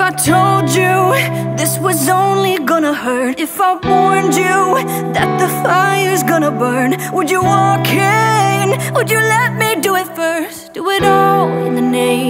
I told you this was only gonna hurt If I warned you that the fire's gonna burn Would you walk in? Would you let me do it first? Do it all in the name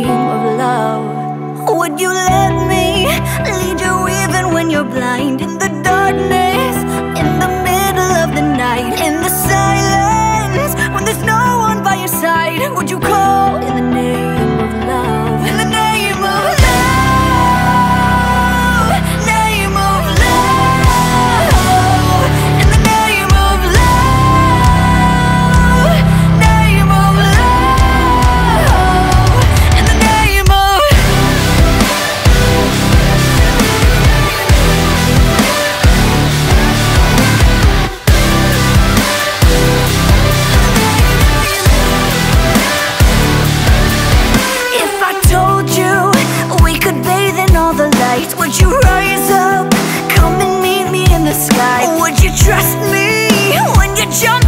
would you rise up? Come and meet me in the sky. Would you trust me when the heights?